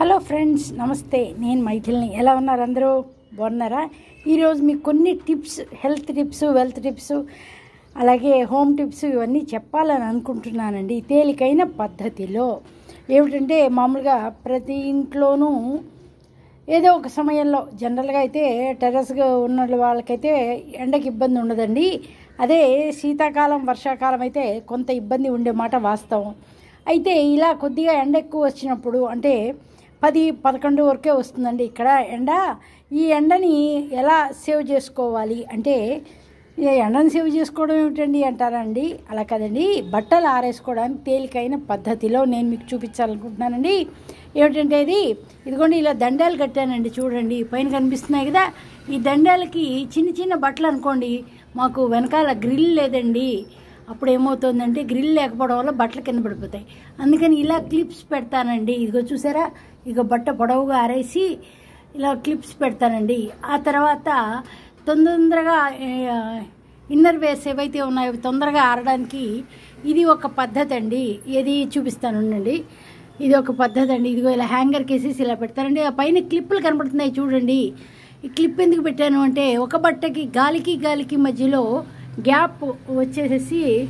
Hello friends నమస్తే. నేను మైథిల్ని. ఎలా ఉన్నారు అందరూ? బాగున్నారా? ఈరోజు మీకు కొన్ని tips health tips wealth tips అలాగే హోమ్ టిప్స్ ఇవన్నీ చెప్పాలని అనుకుంటున్నానండి. తేలికైన పద్ధతిలో. ఏమిటంటే మామూలుగా ప్రతి ఇంట్లోనూ ఏదో ఒక సమయంలో జనరల్గా అయితే టెర్రస్గా ఉన్న వాళ్ళకైతే ఎండకి ఇబ్బంది ఉండదండి. అదే శీతాకాలం వర్షాకాలం అయితే కొంత ఇబ్బంది ఉండే మాట వాస్తవం. అయితే ఇలా కొద్దిగా ఎండ ఎక్కువ వచ్చినప్పుడు అంటే పది పదకొండు వరకే వస్తుందండి ఇక్కడ ఎండ. ఈ ఎండని ఎలా సేవ్ చేసుకోవాలి అంటే ఈ ఎండను సేవ్ చేసుకోవడం ఏమిటండి అంటారండి? అలా కదండి. బట్టలు ఆరేసుకోవడానికి తేలికైన పద్ధతిలో నేను మీకు చూపించాలనుకుంటున్నానండి. ఏమిటంటే ఇది? ఇదిగోండి ఇలా దండాలు కట్టానండి చూడండి. పైన కనిపిస్తున్నాయి కదా. ఈ దండాలకి చిన్న చిన్న బట్టలు అనుకోండి మాకు వెనకాల గ్రిల్ లేదండి. అప్పుడు ఏమవుతుందంటే గ్రిల్ లేకపోవడం వల్ల బట్టలు కింద పడిపోతాయి. అందుకని ఇలా క్లిప్స్ పెడతానండి. ఇదిగో చూసారా? ఇక బట్ట పొడవుగా ఆరేసి ఇలా క్లిప్స్ పెడతానండి. ఆ తర్వాత తొందరగా ఇన్నర్ వేర్స్ ఏవైతే ఉన్నాయో తొందరగా ఆరడానికి ఇది ఒక పద్ధతి అండి ఏది చూపిస్తాను ఉండండి. ఇది ఒక పద్ధతి అండి ఇదిగో ఇలా హ్యాంగర్కి వేసేసి ఇలా పెడతారండి. ఆ పైన క్లిప్పులు కనపడుతున్నాయి చూడండి. ఈ క్లిప్ ఎందుకు పెట్టాను అంటే ఒక బట్టకి గాలికి గాలికి మధ్యలో గ్యాప్ వచ్చేసేసి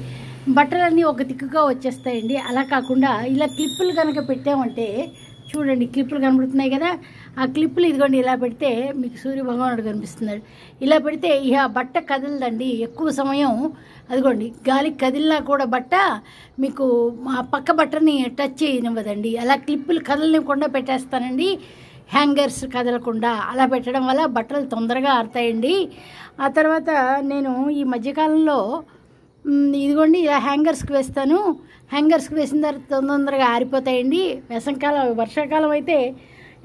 బట్టలన్నీ ఒక దిక్కుగా వచ్చేస్తాయండి. అలా కాకుండా ఇలా క్లిప్పులు కనుక పెట్టామంటే చూడండి క్లిప్పులు కనబడుతున్నాయి కదా. ఆ క్లిప్పులు ఇదిగోండి ఇలా పెడితే మీకు సూర్య భగవానుడు కనిపిస్తున్నాడు. ఇలా పెడితే ఇక బట్ట కదలదండి. ఎక్కువ సమయం అదిగోండి గాలి కదిలినా కూడా బట్ట మీకు ఆ పక్క బట్టని టచ్ చేయనివ్వదండి. అలా క్లిప్పులు కదలనివ్వకుండా పెట్టేస్తానండి. హ్యాంగర్స్ కదలకుండా అలా పెట్టడం వల్ల బట్టలు తొందరగా ఆరుతాయండి. ఆ తర్వాత నేను ఈ మధ్యకాలంలో ఇదిగోండి ఇలా హ్యాంగర్స్కి వేస్తాను. హ్యాంగర్స్కి వేసిన తర్వాత తొందరగా ఆరిపోతాయండి. వేసంకాలం వర్షాకాలం అయితే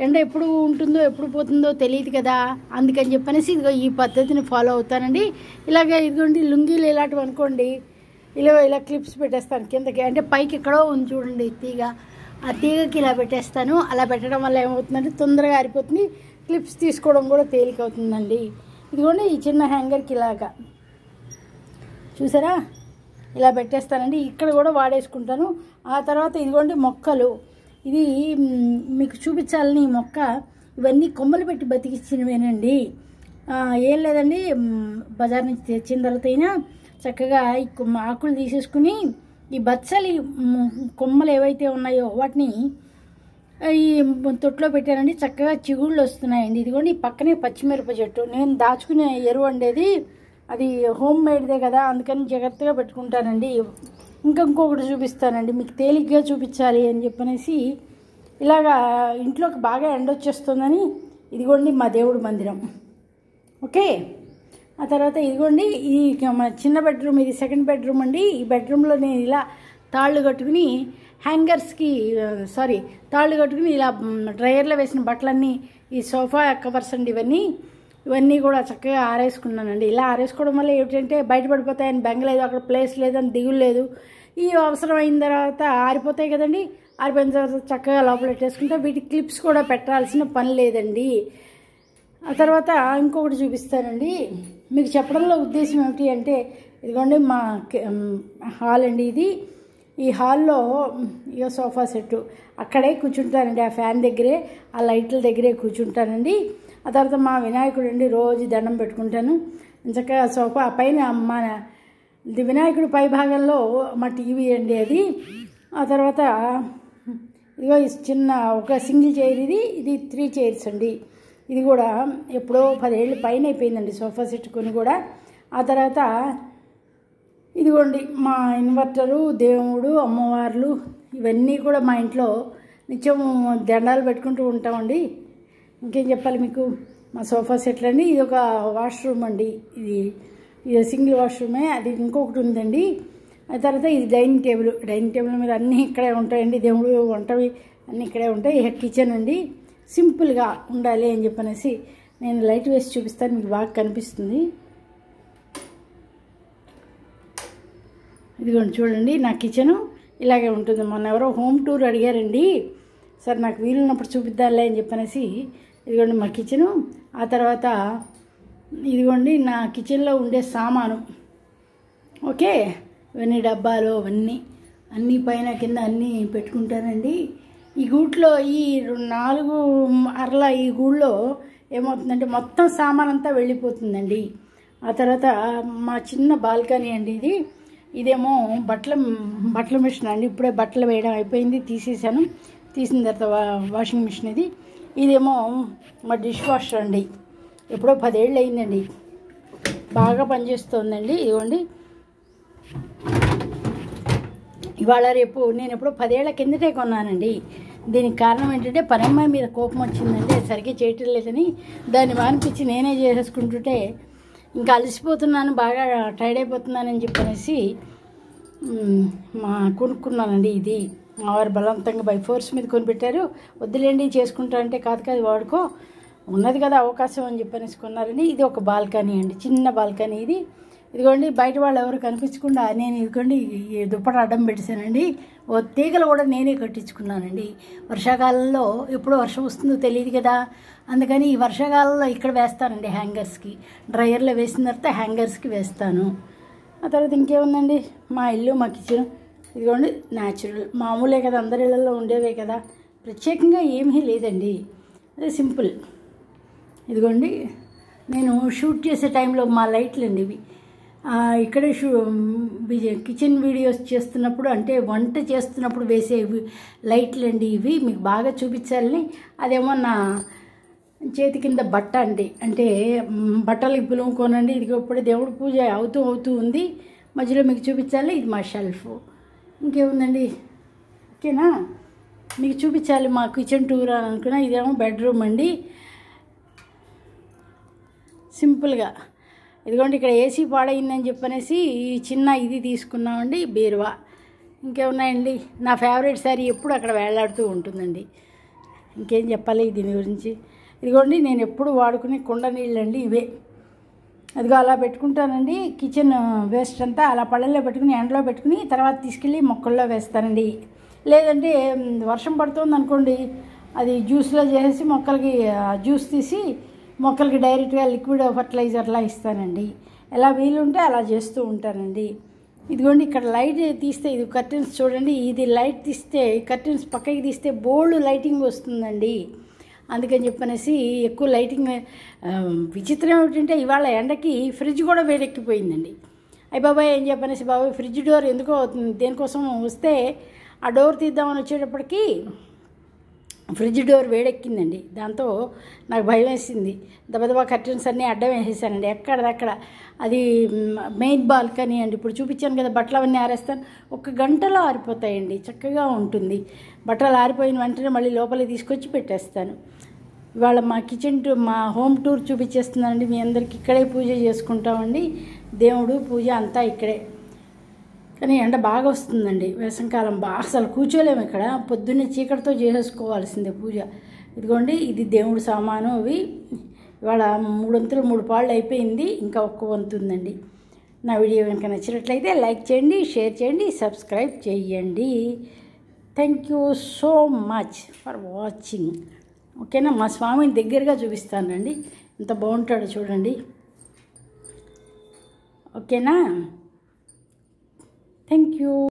ఎండ ఎప్పుడు ఉంటుందో ఎప్పుడు పోతుందో తెలియదు కదా. అందుకని చెప్పనేసి ఇదిగో ఈ పద్ధతిని ఫాలో అవుతానండి. ఇలాగే ఇదిగోండి లుంగీలు ఇలాంటివి అనుకోండి ఇలా ఇలా క్లిప్స్ పెట్టేస్తాను కిందకి. అంటే పైకి ఎక్కడో ఉంది చూడండి తీగ. ఆ తీగకి ఇలా పెట్టేస్తాను. అలా పెట్టడం వల్ల ఏమవుతుందంటే తొందరగా ఆరిపోతుంది. క్లిప్స్ తీసుకోవడం కూడా తేలిక అవుతుందండి ఇదిగోండి ఈ చిన్న హ్యాంగర్కి ఇలాగా. చూసారా? ఇలా పెట్టేస్తానండి. ఇక్కడ కూడా వాడేసుకుంటాను. ఆ తర్వాత ఇదిగోండి మొక్కలు. ఇది మీకు చూపించాలని మొక్క ఇవన్నీ కొమ్మలు పెట్టి బతికిచ్చినవేనండి. ఏం లేదండి. బజార్ నుంచి తెచ్చిన తర్వాత అయినా చక్కగా ఆకులు తీసేసుకుని ఈ బచ్చలి కొమ్మలు ఏవైతే ఉన్నాయో వాటిని ఈ తొట్లో పెట్టానండి చక్కగా చిగుళ్ళు వస్తున్నాయండి. ఇదిగోండి ఈ పక్కనే పచ్చిమిరప చెట్టు. నేను దాచుకునే ఎరువు అండేది. అది హోమ్ మేడ్దే కదా అందుకని జాగ్రత్తగా పెట్టుకుంటానండి. ఇంకా ఇంకొకటి చూపిస్తానండి. మీకు తేలిగ్గా చూపించాలి అని చెప్పనేసి ఇలాగా ఇంట్లోకి బాగా ఎండ వచ్చేస్తుందని ఇదిగోండి మా దేవుడి మందిరం. ఓకే? ఆ తర్వాత ఇదిగోండి ఈ మన చిన్న బెడ్రూమ్ ఇది సెకండ్ బెడ్రూమ్ అండి. ఈ బెడ్రూమ్లో నేను ఇలా తాళ్ళు కట్టుకుని హ్యాంగర్స్కి సారీ తాళ్ళు కట్టుకుని ఇలా డ్రయర్లో వేసిన బట్టలన్నీ ఈ సోఫా కవర్స్ అండి ఇవన్నీ ఇవన్నీ కూడా చక్కగా ఆరేసుకున్నానండి. ఇలా ఆరేసుకోవడం వల్ల ఏమిటంటే బయటపడిపోతాయని బెంగ లేదు అక్కడ ప్లేస్ లేదని దిగులు లేదు. ఈ అవసరం అయిన తర్వాత ఆరిపోతాయి కదండి ఆరిపోయిన తర్వాత చక్కగా లోపల పెట్టేసుకుంటే వీటి క్లిప్స్ కూడా పెట్టాల్సిన పని లేదండి. ఆ తర్వాత ఇంకొకటి చూపిస్తానండి. మీకు చెప్పడంలో ఉద్దేశం ఏమిటి అంటే ఇదిగోండి మా హాల్ అండి ఇది. ఈ హాల్లో ఇక సోఫా సెట్టు. అక్కడే కూర్చుంటానండి ఆ ఫ్యాన్ దగ్గరే ఆ లైట్ల దగ్గరే కూర్చుంటానండి. ఆ తర్వాత మా వినాయకుడు అండి రోజు దండం పెట్టుకుంటాను. చక్కగా సోఫా పైన మా వినాయకుడి పై భాగంలో మా టీవీ అండి అది. ఆ తర్వాత ఇదిగో చిన్న ఒక సింగిల్ చైర్ ఇది ఇది త్రీ చైర్స్ అండి. ఇది కూడా ఎప్పుడో పదేళ్ళు పైన అయిపోయిందండి సోఫా సెట్ కొని కూడా. ఆ తర్వాత ఇదిగోండి మా ఇన్వర్టరు దేవుడు అమ్మవార్లు ఇవన్నీ కూడా మా ఇంట్లో నిత్యం దండాలు పెట్టుకుంటూ ఉంటామండి. ఇంకేం చెప్పాలి మీకు? మా సోఫా సెట్లు అండి ఇది ఒక వాష్రూమ్ అండి ఇది. ఇది సింగిల్ వాష్రూమే అది ఇంకొకటి ఉందండి. ఆ తర్వాత ఇది డైనింగ్ టేబుల్. డైనింగ్ టేబుల్ మీద అన్నీ ఇక్కడే ఉంటాయండి. దేవుడు వంటవి అన్నీ ఇక్కడే ఉంటాయి. కిచెన్ అండి. సింపుల్గా ఉండాలి అని చెప్పనేసి నేను లైట్ వేసి చూపిస్తాను మీకు బాగా కనిపిస్తుంది. ఇదిగోండి చూడండి నా కిచెను ఇలాగే ఉంటుంది. మొన్న ఎవరో హోమ్ టూర్ అడిగారండి సార్ నాకు వీలున్నప్పుడు చూపిద్దాంలే అని చెప్పనేసి ఇదిగోండి మా కిచెను ఆ తర్వాత ఇదిగోండి నా కిచెన్లో ఉండే సామాను. ఓకే ఇవన్నీ డబ్బాలు అవన్నీ అన్నీ పైన కింద అన్నీ పెట్టుకుంటానండి. ఈ గూట్లో ఈ నాలుగు అరల ఈ గూళ్ళో ఏమవుతుందంటే మొత్తం సామాన్ అంతా వెళ్ళిపోతుందండి. ఆ తర్వాత మా చిన్న బాల్కనీ అండి ఇది. ఇదేమో బట్టల బట్టల మిషన్ అండి. ఇప్పుడే బట్టలు వేయడం అయిపోయింది. తీసేసాను తీసిన తర్వాత వా- వాషింగ్ మిషన్ ఇది. ఇదేమో మా డిష్ వాషర్ అండి. ఎప్పుడో పదేళ్ళు అయిందండి. బాగా పనిచేస్తుందండి. ఇదిగోండి. ఇవాళ రేపు నేను ఎప్పుడో పదేళ్ళ కిందటే కొన్నానండి. దీనికి కారణం ఏంటంటే పరమ్మాయి మీద కోపం వచ్చిందంటే సరిగ్గా చేయటం లేదని దాన్ని మానిపించి నేనే చేసేసుకుంటుంటే ఇంకా అలసిపోతున్నాను బాగా టైర్డ్ అయిపోతున్నానని చెప్పనేసి మా కొనుక్కున్నానండి ఇది. మా వారు బలవంతంగా బై ఫోర్స్ మీద కొనిపెట్టారు. వద్దులేండి చేసుకుంటా అంటే కాదు కాదు వాడుకో ఉన్నది కదా అవకాశం అని చెప్పనేసి కొన్నారని. ఇది ఒక బాల్కనీ అండి చిన్న బాల్కనీ ఇది. ఇదిగోండి బయట వాళ్ళు ఎవరు కనిపించకుండా నేను ఇదిగోండి ఈ దుప్పట అడ్డం పెట్టేశానండి. ఓ తీగలు కూడా నేనే కట్టించుకున్నానండి. వర్షాకాలంలో ఎప్పుడు వర్షం వస్తుందో తెలియదు కదా. అందుకని ఈ వర్షాకాలంలో ఇక్కడ వేస్తానండి హ్యాంగర్స్కి. డ్రయర్లో వేసిన తర్వాత హ్యాంగర్స్కి వేస్తాను. ఆ తర్వాత ఇంకేముందండి? మా ఇల్లు మా కిచెన్. ఇదిగోండి న్యాచురల్ మామూలే కదా అందరి ఇళ్ళల్లో ఉండేవే కదా. ప్రత్యేకంగా ఏమీ లేదండి. అదే సింపుల్. ఇదిగోండి నేను షూట్ చేసే టైంలో మా లైట్లు అండి ఇవి. ఇక్కడే షూ కిచెన్ వీడియోస్ చేస్తున్నప్పుడు అంటే వంట చేస్తున్నప్పుడు వేసే లైట్లు అండి ఇవి. మీకు బాగా చూపించాలని. అదేమో నా చేతి కింద బట్ట అండి. అంటే మ్, బట్టలకి పులుముకోనండి ఇది ఇప్పుడు దేవుడు పూజ అవుతూ అవుతూ ఉంది. మధ్యలో మీకు చూపించాలి. ఇది మా షెల్ఫ్. ఇంకేముందండి? ఓకేనా? మీకు చూపించాలి మా కిచెన్ టూర్ అని అనుకున్నా. ఇదేమో బెడ్రూమ్ అండి. సింపుల్గా. ఇదిగోండి ఇక్కడ ఏసీ పాడైందని చెప్పనేసి ఈ చిన్న ఇది తీసుకున్నామండి బీరువా. ఇంకేమున్నాయండి? నా ఫేవరెట్ శారీ ఎప్పుడు అక్కడ వేలాడుతూ ఉంటుందండి. ఇంకేం చెప్పాలి దీని గురించి? ఇదిగోండి నేను ఎప్పుడు వాడుకునే కుండ నీళ్ళండి ఇవే. అదిగో అలా పెట్టుకుంటానండి కిచెన్ వేస్ట్ అంతా అలా పళ్ళల్లో పెట్టుకుని ఎండలో పెట్టుకుని తర్వాత తీసుకెళ్ళి మొక్కల్లో వేస్తానండి. లేదంటే వర్షం పడుతుంది అనుకోండి అది జ్యూస్లో చేసేసి మొక్కలకి జ్యూస్ తీసి మొక్కలకి డైరెక్ట్గా లిక్విడ్ ఫర్టిలైజర్లా ఇస్తానండి. ఎలా వీలుంటే అలా చేస్తూ ఉంటానండి. ఇదిగోండి ఇక్కడ లైట్ తీస్తే ఇది కర్టెన్స్ చూడండి ఇది లైట్ తీస్తే కర్టెన్స్ పక్కకి తీస్తే బోల్డ్ లైటింగ్ వస్తుందండి. అందుకని చెప్పనేసి ఎక్కువ లైటింగ్ విచిత్రం ఏమిటంటే ఇవాళ ఎండకి ఫ్రిడ్జ్ కూడా వేడెక్కిపోయిందండి. అయ్య బాబాయ్ ఏం చెప్పనేసి బాబాయ్ ఫ్రిడ్జ్ డోర్ ఎందుకో దేనికోసం వస్తే ఆ డోర్ తీద్దామని వచ్చేటప్పటికి ఫ్రిడ్జ్ డోర్ వేడెక్కిందండి. దాంతో నాకు భయం వేసింది. దబదబా కర్టన్స్ అన్నీ అడ్డం వేసేసానండి. ఎక్కడదక్కడ అది మెయిన్ బాల్కనీ అండి. ఇప్పుడు చూపించాను కదా బట్టలు అవన్నీ ఆరేస్తాను. ఒక గంటలో ఆరిపోతాయండి. చక్కగా ఉంటుంది. బట్టలు ఆరిపోయిన వెంటనే మళ్ళీ లోపలికి తీసుకొచ్చి పెట్టేస్తాను. ఇవాళ మా కిచెన్ టూర్ మా హోమ్ టూర్ చూపించేస్తున్నానండి. మీ అందరికి ఇక్కడే పూజ చేసుకుంటామండి. దేవుడు పూజ అంతా ఇక్కడే. కానీ ఎండ బాగా వస్తుందండి. వేసంకాలం బాగా అసలు కూర్చోలేము ఇక్కడ. పొద్దున్నే చీకటితో చేసేసుకోవాల్సిందే పూజ. ఇదిగోండి ఇది దేవుడి సామాను అవి. ఇవాళ మూడొంతులు మూడు పాళ్ళు అయిపోయింది. ఇంకా ఒక్క వంతు ఉందండి. నా వీడియో కనుక నచ్చినట్లయితే లైక్ చేయండి షేర్ చేయండి సబ్స్క్రైబ్ చేయండి. Thank you so much for watching. ఓకేనా? మా స్వామిని దగ్గరగా చూపిస్తానండి. ఎంత బాగుంటాడో చూడండి. ఓకేనా? Thank you